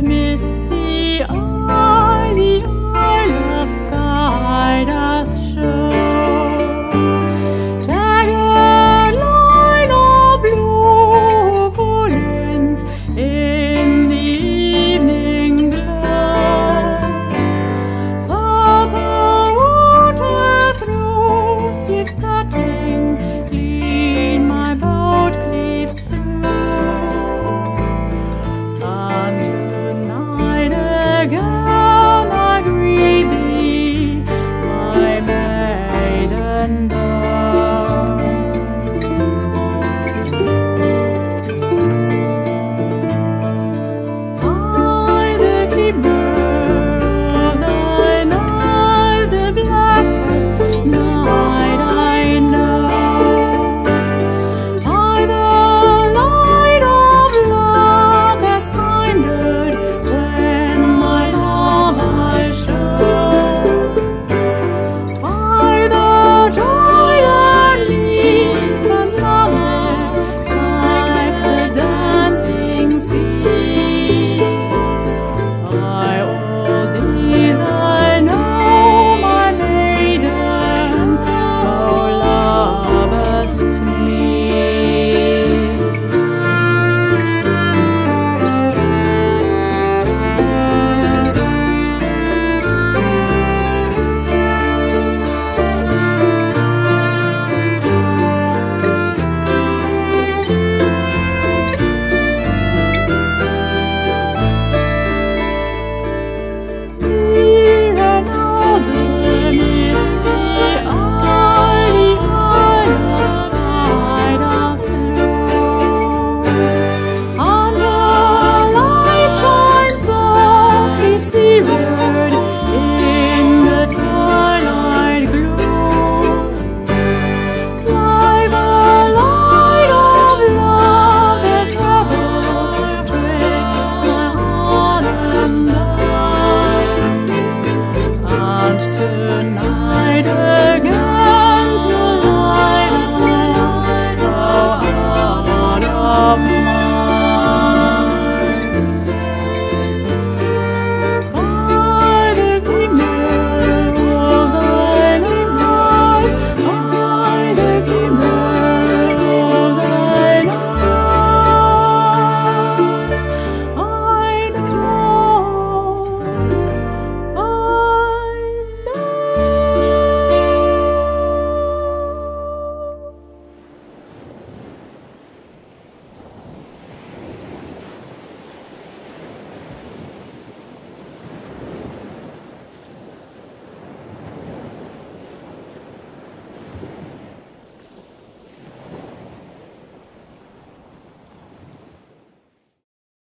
miss